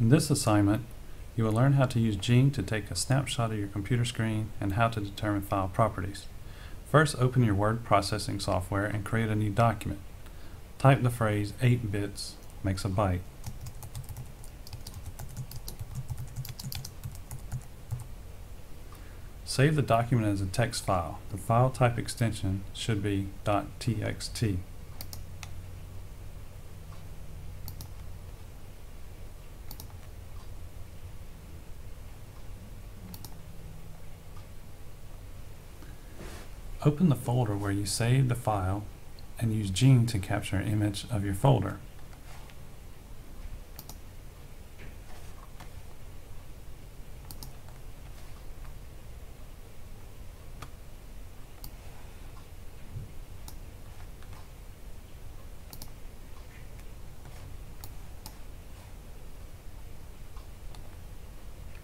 In this assignment, you will learn how to use Jing to take a snapshot of your computer screen and how to determine file properties. First, open your word processing software and create a new document. Type the phrase 8 bits makes a byte. Save the document as a text file. The file type extension should be .txt. Open the folder where you saved the file and use Jing to capture an image of your folder.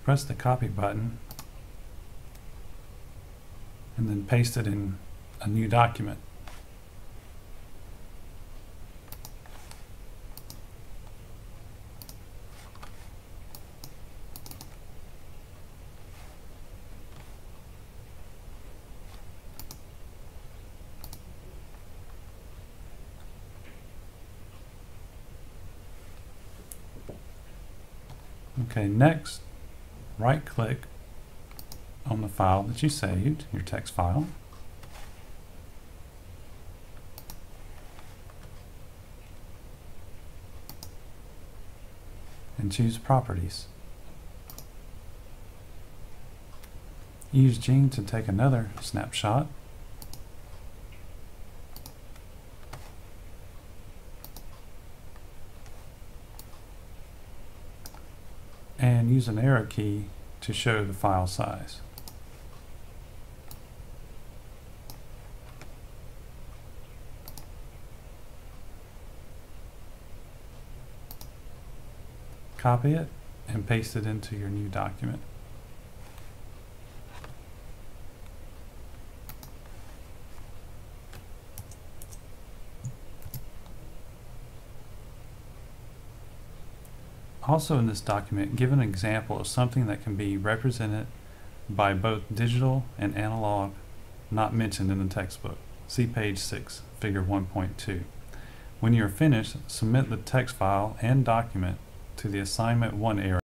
Press the copy button and then paste it in a new document. Okay, next, right click on the file that you saved, your text file. And choose Properties. Use Jing to take another snapshot. And use an arrow key to show the file size. Copy it and paste it into your new document. Also in this document, give an example of something that can be represented by both digital and analog not mentioned in the textbook. See page 6, figure 1.2. When you are finished, submit the text file and document to the Assignment 1 area